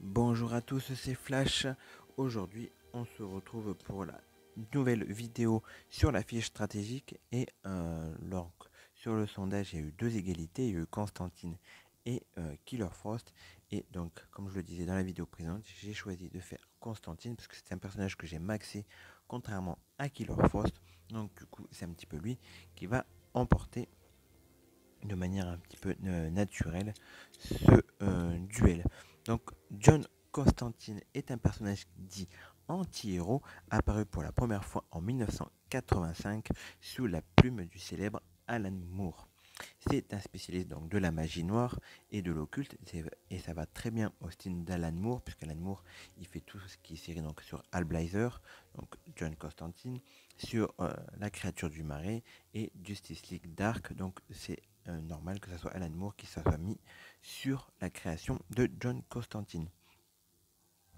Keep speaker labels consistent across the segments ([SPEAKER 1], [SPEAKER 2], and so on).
[SPEAKER 1] Bonjour à tous, c'est Flash. Aujourd'hui, on se retrouve pour la nouvelle vidéo sur la fiche stratégique. Et euh, sur le sondage, il y a eu deux égalités. Il y a eu Constantine et euh, Killer Frost. Et donc, comme je le disais dans la vidéo présente, j'ai choisi de faire Constantine parce que c'est un personnage que j'ai maxé contrairement à Killer Frost. Donc, du coup, c'est un petit peu lui qui va emporter de manière un petit peu euh, naturelle ce duel. Donc John Constantine est un personnage dit anti-héros, apparu pour la première fois en 1985 sous la plume du célèbre Alan Moore. C'est un spécialiste donc de la magie noire et de l'occulte et ça va très bien au style d'Alan Moore puisque Alan Moore il fait tout ce qui est donc sur Blazer, donc John Constantine, sur euh, la créature du marais et Justice League Dark donc c'est euh, normal que ce soit Alan Moore qui soit mis sur la création de John Constantine.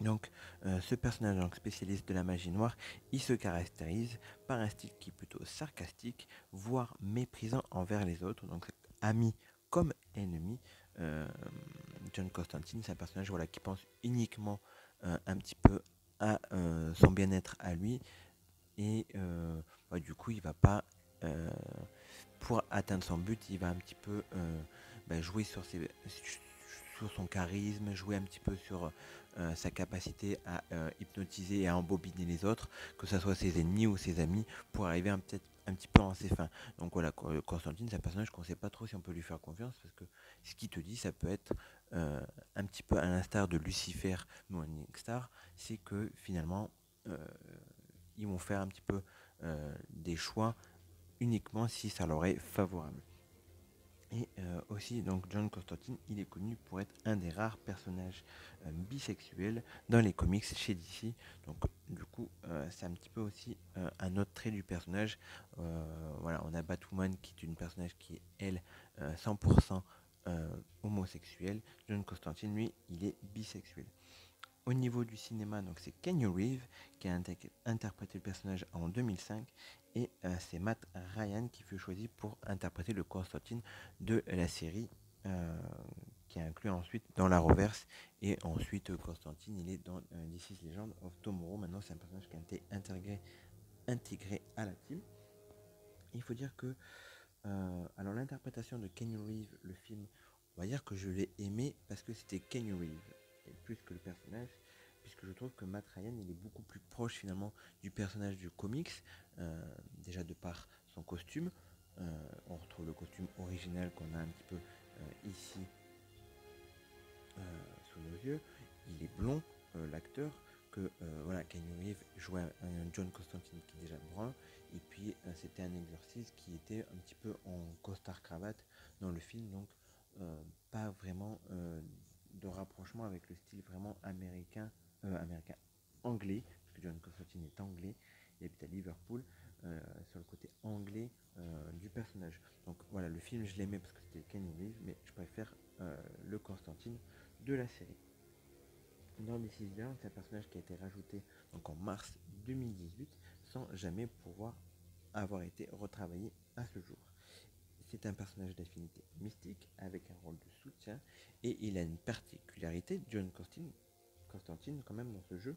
[SPEAKER 1] Donc, euh, ce personnage donc, spécialiste de la magie noire, il se caractérise par un style qui est plutôt sarcastique, voire méprisant envers les autres, donc ami comme ennemi. Euh, John Constantine, c'est un personnage qui pense uniquement un petit peu à son bien-être à lui, et bah, du coup, il va pas pour atteindre son but, il va un petit peu euh, bah, jouer sur, son charisme, jouer un petit peu sur euh, sa capacité à euh, hypnotiser et à embobiner les autres, que ce soit ses ennemis ou ses amis, pour arriver peut-être un petit peu en ses fins. Donc voilà, Constantine, c'est un personnage qu'on ne sait pas trop si on peut lui faire confiance, parce que ce qu'il te dit, ça peut être un petit peu à l'instar de Lucifer ou Star, c'est que finalement, ils vont faire un petit peu des choix uniquement si ça leur est favorable. Et euh, aussi, donc John Constantine, il est connu pour être un des rares personnages euh, bisexuels dans les comics chez DC. Donc, du coup, euh, c'est un petit peu aussi un autre trait du personnage. voilà, on a Batwoman qui est une personnage qui est elle 100% homosexuel. John Constantine, lui, il est bisexuel. Au niveau du cinéma, donc c'est Kenny Reeve qui a interprété le personnage en 2005 et euh, c'est Matt Ryan qui fut choisi pour interpréter le Constantine de la série euh, qui inclut ensuite dans la reverse. Et ensuite Constantine il est dans euh, DC Legend of Tomorrow. Maintenant c'est un personnage qui a été intégré, à la team. Il faut dire que alors l'interprétation de Kenny Reeve le film on va dire que je l'ai aimé parce que c'était Kenny Reeve plus que le personnage, puisque je trouve que Matt Ryan il est beaucoup plus proche finalement du personnage du comics, euh, déjà de par son costume. Euh, on retrouve le costume original qu'on a un petit peu euh, ici sous nos yeux. Il est blond, l'acteur, que voilà, Kenny Reeves jouait un John Constantine qui est déjà brun, et puis c'était un exercice qui était un petit peu en costard cravate dans le film, donc pas vraiment de rapprochement avec le style vraiment américain, américain anglais, parce que John Constantine est anglais, il habite à Liverpool, euh, sur le côté anglais euh, du personnage. Donc voilà, le film je l'aimais parce que c'était Kenny Reeves, mais je préfère le Constantine de la série. Dans Decision, c'est un personnage qui a été rajouté donc en mars 2018 sans jamais pouvoir avoir été retravaillé à ce jour. C'est un personnage d'affinité mystique avec un rôle de soutien et il a une particularité, John Constantine, Constantine quand même dans ce jeu,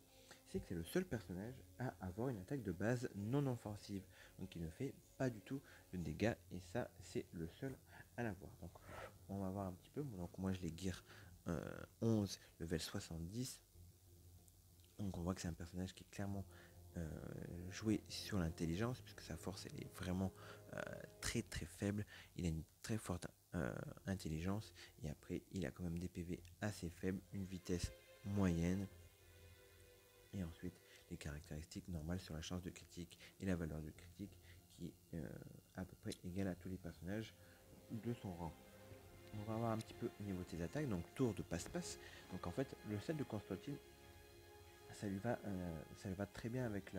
[SPEAKER 1] c'est que c'est le seul personnage à avoir une attaque de base non offensive. Donc il ne fait pas du tout de dégâts et ça c'est le seul à l'avoir. Donc on va voir un petit peu. Donc moi je l'ai gear 11, level 70. Donc on voit que c'est un personnage qui est clairement euh, joué sur l'intelligence, puisque sa force est vraiment euh, très très faible. Il a une très forte euh, intelligence, et après il a quand même des PV assez faibles, une vitesse moyenne, et ensuite les caractéristiques normales sur la chance de critique et la valeur de critique qui est à peu près égale à tous les personnages de son rang. On va voir un petit peu au niveau de ses attaques, donc tour de passe-passe. Donc en fait, le set de Constantine ça lui va, euh, ça va très bien avec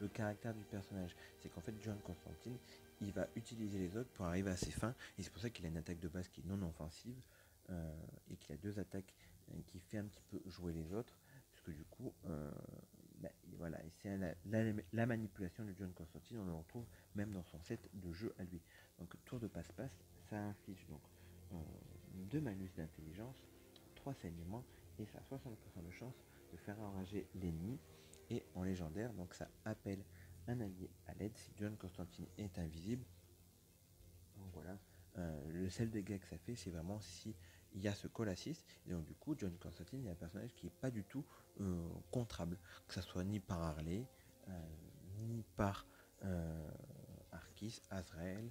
[SPEAKER 1] le caractère du personnage. C'est qu'en fait, John Constantine, il va utiliser les autres pour arriver à ses fins. Et c'est pour ça qu'il a une attaque de base qui est non offensive euh, et qu'il a deux attaques euh, qui fait un petit peu jouer les autres. Puisque du coup, bah, voilà, c'est la, manipulation de John Constantine, on le retrouve même dans son set de jeu à lui. Donc tour de passe-passe, ça inflige donc deux malus d'intelligence, trois saignements et ça a 60% de chance de faire enrager l'ennemi. Et en légendaire, donc ça appelle un allié à l'aide si John Constantine est invisible. Donc voilà, euh, le seul dégât que ça fait, c'est vraiment si il y a ce call assist. Et donc du coup, John Constantine est un personnage qui n'est pas du tout euh, contrable, que ce soit ni par Harley, euh, ni par Arkis, Azrael.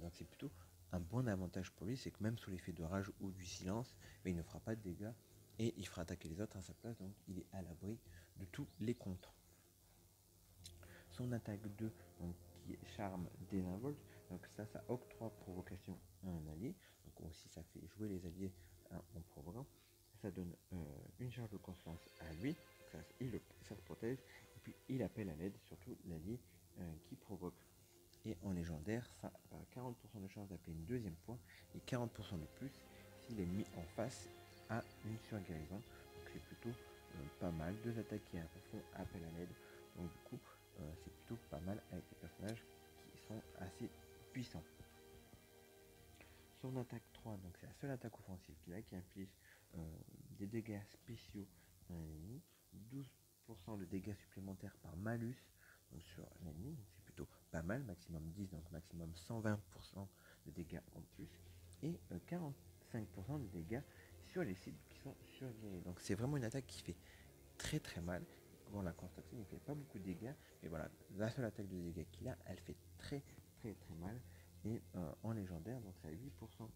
[SPEAKER 1] donc c'est plutôt un bon avantage pour lui, c'est que même sous l'effet de rage ou du silence, il ne fera pas de dégâts et il fera attaquer les autres à sa place, donc il est à l'abri de tous les contres. Son attaque 2, donc, qui est charme désinvolte, donc ça, ça octroie provocation à un allié, donc aussi ça fait jouer les alliés hein, en provoquant, ça donne euh, une charge de constance à lui, ça, il ça le protège, et puis il appelle à l'aide surtout l'allié euh, qui provoque. Et en légendaire, ça a 40% de chance d'appeler une deuxième fois et 40% de plus si l'ennemi en face a une surguérison. Donc c'est plutôt euh, pas mal. Deux attaques qui font appel à l'aide. Donc du coup, euh, c'est plutôt pas mal avec des personnages qui sont assez puissants. Son attaque 3, donc c'est la seule attaque offensive qu'il a qui inflige euh, des dégâts spéciaux à l'ennemi. 12% de dégâts supplémentaires par malus sur l'ennemi, c'est plutôt pas mal, maximum 10, donc maximum 120% de dégâts en plus, et 45% euh, de dégâts sur les cibles qui sont surveillés. Donc c'est vraiment une attaque qui fait très très mal. Bon, la Constantine ne fait pas beaucoup de dégâts, mais voilà, la seule attaque de dégâts qu'il a, elle fait très très très mal. Et euh, en légendaire, donc ça a 8%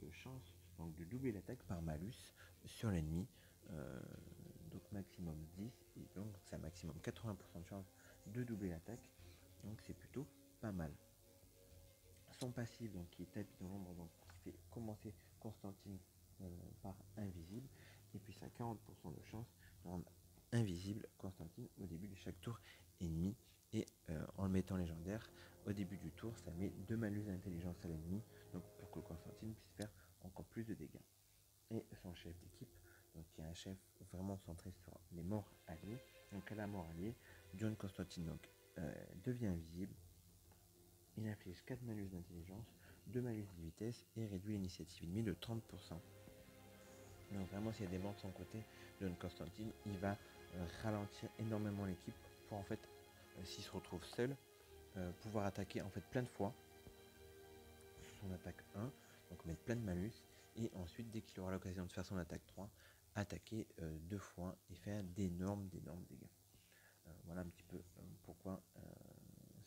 [SPEAKER 1] de chance donc de doubler l'attaque par malus sur l'ennemi. Euh, donc maximum 10, et donc c'est maximum 80% de chance de doubler l'attaque. Donc c'est plutôt pas mal. Son passif, donc qui est tapis dans l'ombre, donc fait commencer Constantine euh, par invisible. Et puis ça a 40% de chance de rendre invisible Constantine au début de chaque tour ennemi. Et euh, en le mettant légendaire, au début du tour, ça met deux malus d'intelligence à l'ennemi, donc pour que Constantine puisse faire encore plus de dégâts. Et son chef d'équipe, donc qui est un chef vraiment centré sur les morts alliés. Donc à la mort alliée, John Constantine donc, euh, devient invisible. Il inflige 4 malus d'intelligence, 2 malus de vitesse et réduit l'initiative ennemie de 30%. Donc vraiment s'il y a des morts de son côté, John Constantine, il va euh, ralentir énormément l'équipe pour en fait, s'il se retrouve seul, pouvoir attaquer en fait plein de fois. Son attaque 1, donc mettre plein de malus. Et ensuite, dès qu'il aura l'occasion de faire son attaque 3, attaquer deux fois et faire d'énormes, d'énormes dégâts. Euh, voilà un petit peu euh, pourquoi euh,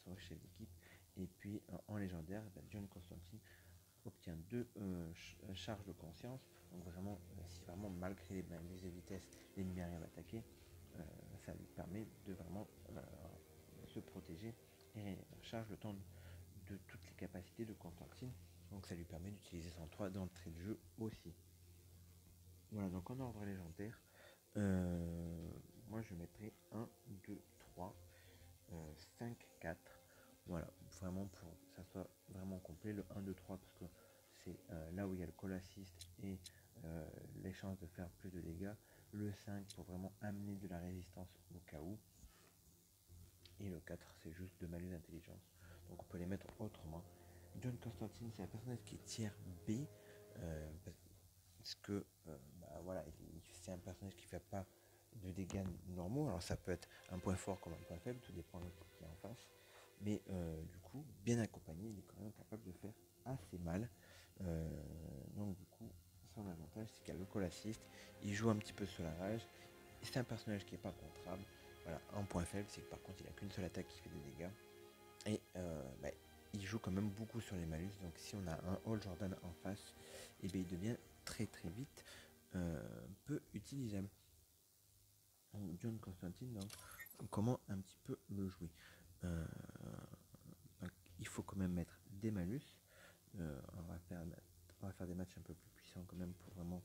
[SPEAKER 1] son chef d'équipe. Et puis en légendaire, ben, John Constantine obtient deux charges de conscience. Donc vraiment, si vraiment malgré les, ben, les vitesses, l'ennemi arrive à attaquer, ça lui permet de vraiment et charge le temps de, toutes les capacités de Constantine. Donc ça lui permet d'utiliser son 3 d'entrée de jeu aussi. Voilà, donc en ordre légendaire, moi je mettrai 1, 2, 3, 5, 4. Voilà, vraiment pour que ça soit vraiment complet. Le 1, 2, 3 parce que c'est euh, là où il y a le call assist et euh, les chances de faire plus de dégâts. Le 5 pour vraiment amener de la résistance au cas où. Et le 4 c'est juste de malus d'intelligence. Donc on peut les mettre autrement. John Qui est tiers B. Euh, parce que bah, voilà, c'est un personnage qui fait pas de dégâts normaux. Alors ça peut être un point fort comme un point faible, tout dépend de l'équipe qui est en face. Mais euh, du coup, bien accompagné, il est quand même capable de faire assez mal. Euh, donc du coup, son avantage, c'est qu'il a le call assist, il joue un petit peu sur la rage. C'est un personnage qui n'est pas contrable. Voilà, un point faible, c'est que par contre, il n'a qu'une seule attaque qui fait des dégâts. Et euh, bah, il joue quand même beaucoup sur les malus. Donc si on a un All Jordan en face, et eh bien, il devient très très vite peu utilisable. John Constantine, donc comment un petit peu le jouer? Euh, il faut quand même mettre des malus. Euh, on, va faire, on va faire des matchs un peu plus puissants quand même pour vraiment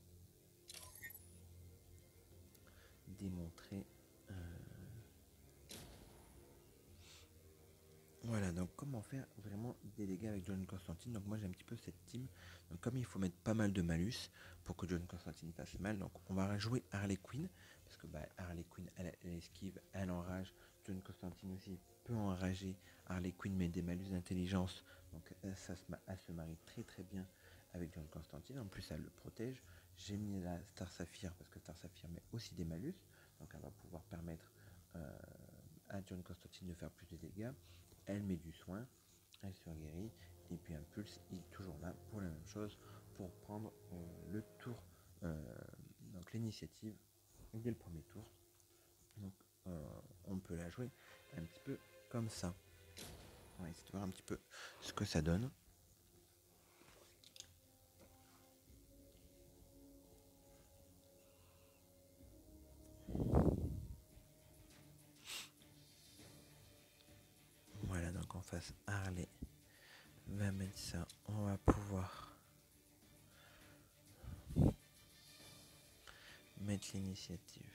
[SPEAKER 1] démontrer. Euh, voilà, donc faire vraiment des dégâts avec John Constantine. Donc moi j'ai un petit peu cette team. Donc comme il faut mettre pas mal de malus pour que John Constantine fasse mal, donc on va jouer Harley Quinn. Parce que bah, Harley Quinn, elle, esquive, elle enrage. John Constantine aussi peut enrager. Harley Quinn met des malus d'intelligence. Donc ça, elle se marie très très bien avec John Constantine. En plus elle le protège. J'ai mis la Star Saphir parce que Star Saphir met aussi des malus. Donc elle va pouvoir permettre euh, à John Constantine de faire plus de dégâts. Elle met du soin, elle se guérit. Et puis Impulse il est toujours là pour la même chose, pour prendre euh, le tour, euh, donc l'initiative dès le premier tour. Donc on peut la jouer un petit peu comme ça. On va essayer de voir un petit peu ce que ça donne. Face, Harley va mettre ça. On va pouvoir mettre l'initiative,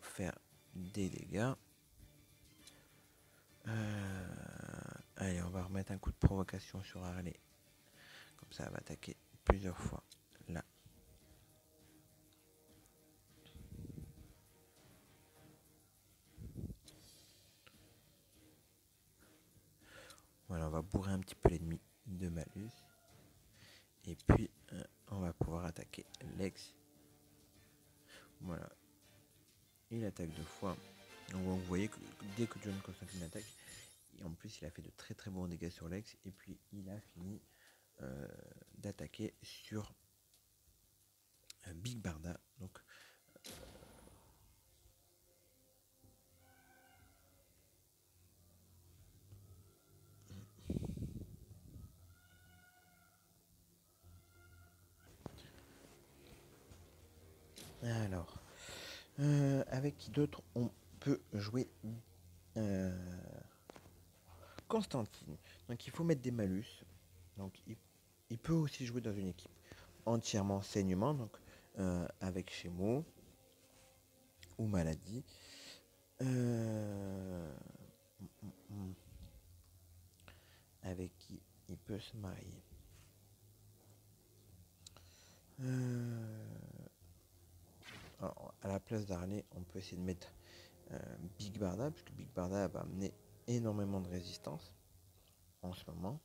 [SPEAKER 1] faire des dégâts. Euh, allez, on va remettre un coup de provocation sur Harley. Comme ça, elle va attaquer plusieurs fois Voilà, on va bourrer un petit peu l'ennemi de malus. Et puis, euh, on va pouvoir attaquer Lex. Voilà. Il attaque deux fois. Donc vous voyez que dès que John Constantine attaque, et en plus il a fait de très très bons dégâts sur Lex. Et puis il a fini euh, d'attaquer sur euh, Big Barda. Donc Alors, euh, avec qui d'autre on peut jouer euh, Constantine. Donc il faut mettre des malus. Donc il, peut aussi jouer dans une équipe entièrement saignement, donc euh, avec Chémo ou maladie. avec qui il peut se marier. À la place d'Harley, on peut essayer de mettre euh, Big Barda, puisque Big Barda va amener énormément de résistance en ce moment.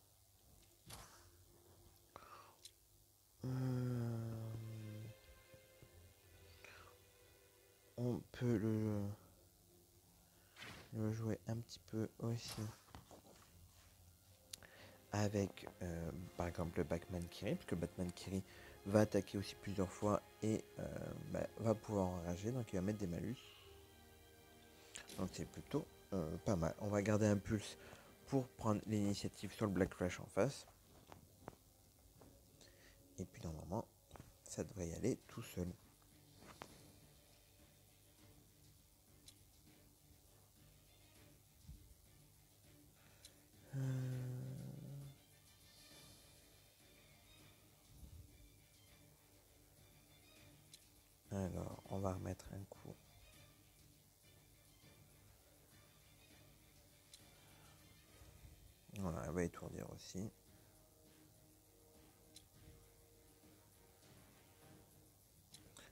[SPEAKER 1] Euh, on peut le, jouer un petit peu aussi avec euh, par exemple le Batman Kiri, puisque Batman Kiri va attaquer aussi plusieurs fois et euh, bah, va pouvoir enrager, donc il va mettre des malus. Donc c'est plutôt euh, pas mal. On va garder un pulse pour prendre l'initiative sur le Black Crash en face. Et puis normalement, ça devrait y aller tout seul.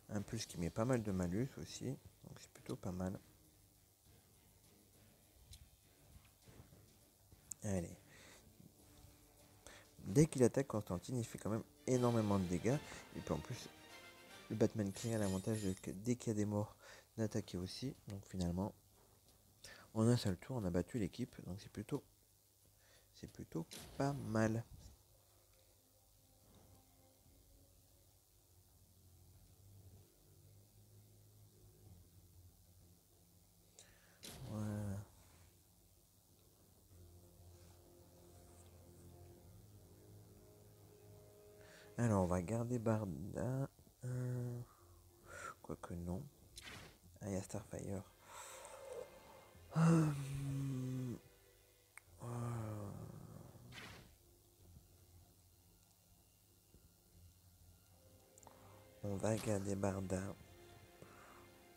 [SPEAKER 1] Un plus qui met pas mal de malus aussi, donc c'est plutôt pas mal. Allez. Dès qu'il attaque Constantine, il fait quand même énormément de dégâts. Et puis en plus, le Batman King a l'avantage que dès qu'il y a des morts, d'attaquer aussi. Donc finalement, en un seul tour, on a battu l'équipe. Donc c'est plutôt, c'est plutôt pas mal. Alors on va garder Barda. Euh, quoique non. Ah, il Starfire. Euh, on va garder Barda.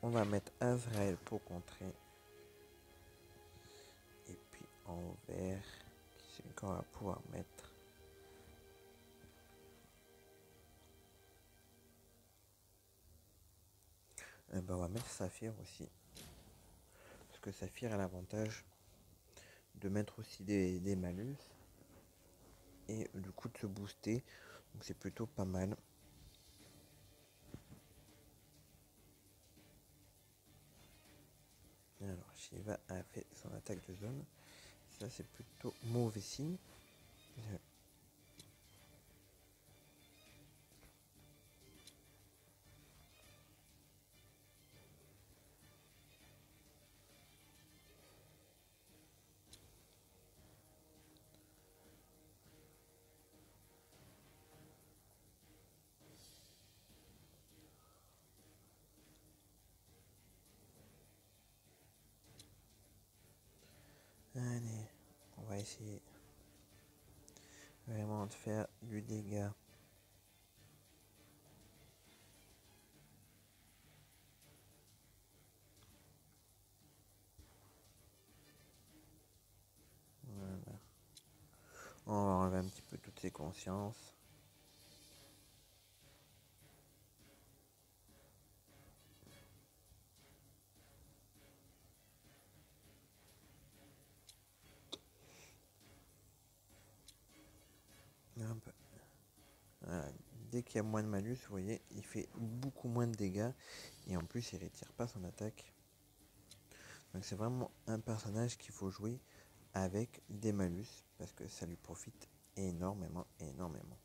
[SPEAKER 1] On va mettre Azrael pour contrer. Et puis en vert, qui c'est qu'on va pouvoir mettre Eh ben, on va mettre Saphir aussi. Parce que Saphir a l'avantage de mettre aussi des, des, malus. Et du coup de se booster. Donc c'est plutôt pas mal. Shiva a fait son attaque de zone. Ça, c'est plutôt mauvais signe. Vraiment de faire du dégât. Voilà. On va enlever un petit peu toutes ces consciences. Dès qu'il y a moins de malus, vous voyez, il fait beaucoup moins de dégâts. Et en plus, il retire pas son attaque. Donc c'est vraiment un personnage qu'il faut jouer avec des malus. Parce que ça lui profite énormément, énormément.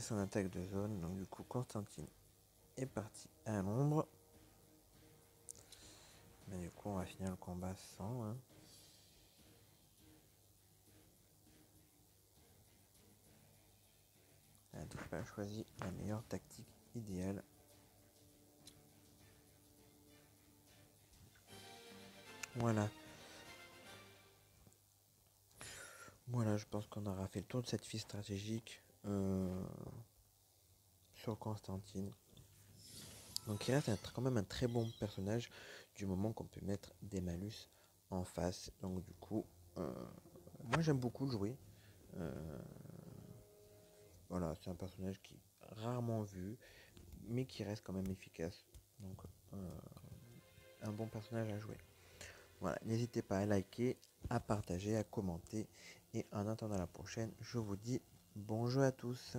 [SPEAKER 1] Son attaque de zone. Donc du coup, Constantine est parti à l'ombre. Mais du coup, on va finir le combat sans. Hein. Elle a choisi la meilleure tactique idéale. Voilà. Voilà, je pense qu'on aura fait le tour de cette fille stratégique euh, sur Constantine. Donc il reste quand même un très bon personnage du moment qu'on peut mettre des malus en face. Donc du coup, euh, moi j'aime beaucoup jouer. Euh, voilà, c'est un personnage qui est rarement vu, mais qui reste quand même efficace. Donc un bon personnage à jouer. Voilà, n'hésitez pas à liker, à partager, à commenter. Et en attendant la prochaine, je vous dis bonjour à tous.